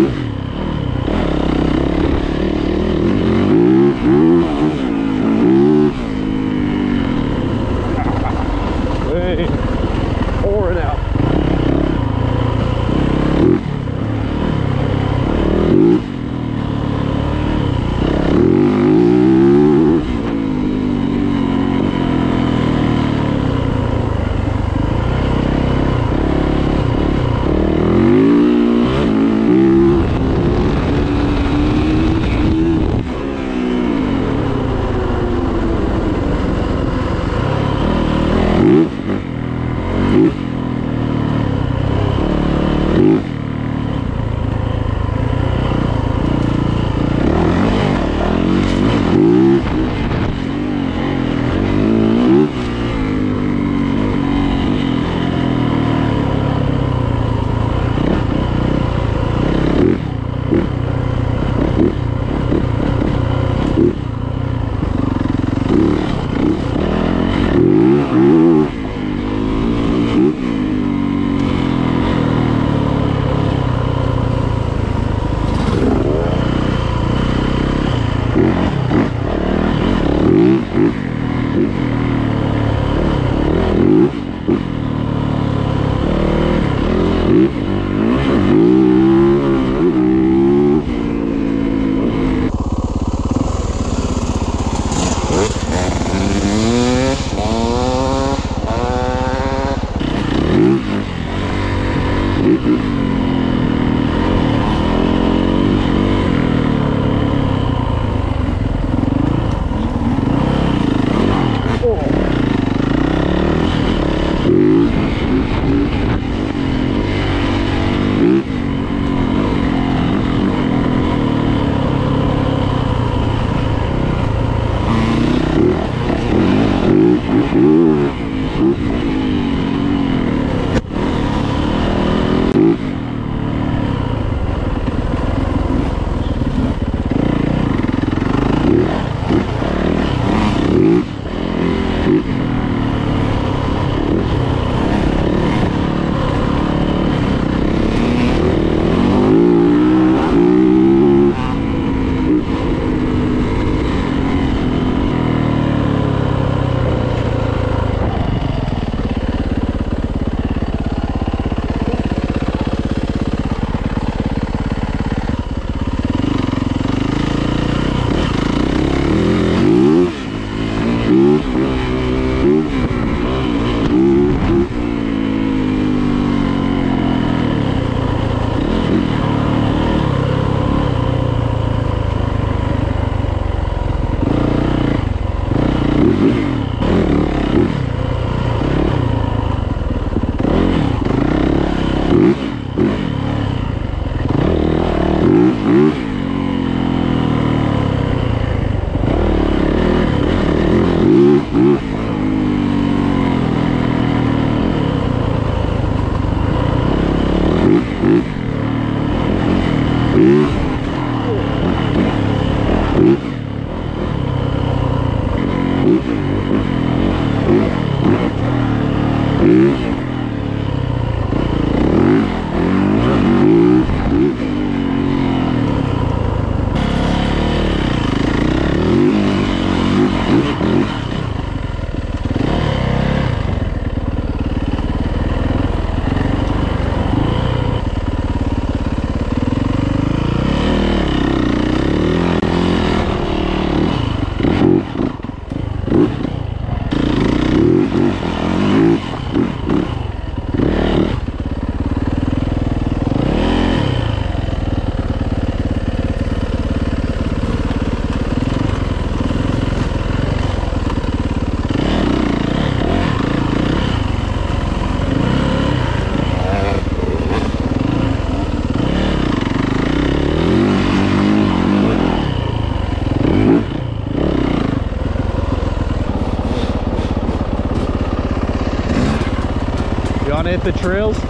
Hey, You wanna the trails?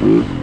Mm-hmm.